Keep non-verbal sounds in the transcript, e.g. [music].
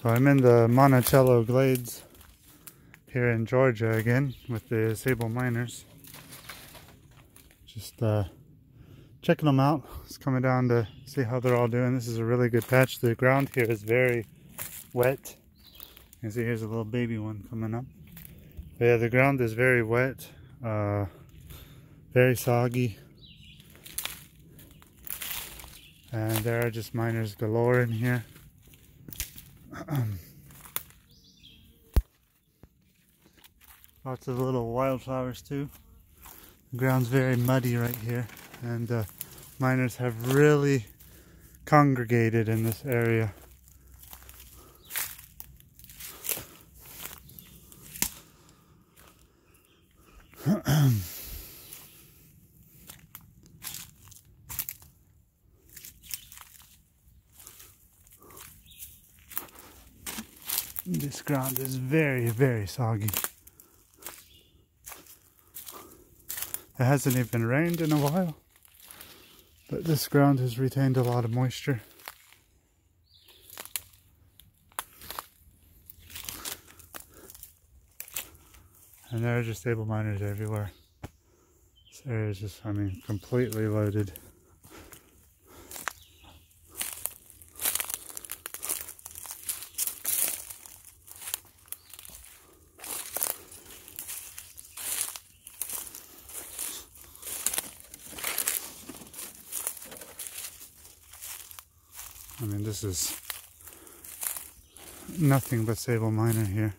So I'm in the Monticello Glades here in Georgia again with the Sabal Minors. Just uh, checking them out. Just coming down to see how they're all doing. This is a really good patch. The ground here is very wet. You can see here's a little baby one coming up. But yeah, the ground is very wet, uh, very soggy. And there are just minors galore in here. [clears throat] Lots of little wildflowers too. The ground's very muddy right here and uh, minors have really congregated in this area. [clears throat] this ground is very, very soggy. It hasn't even rained in a while, but this ground has retained a lot of moisture. And there are just Sabal Minors everywhere. This area is just, I mean, completely loaded. I mean, this is nothing but Sabal Minor here.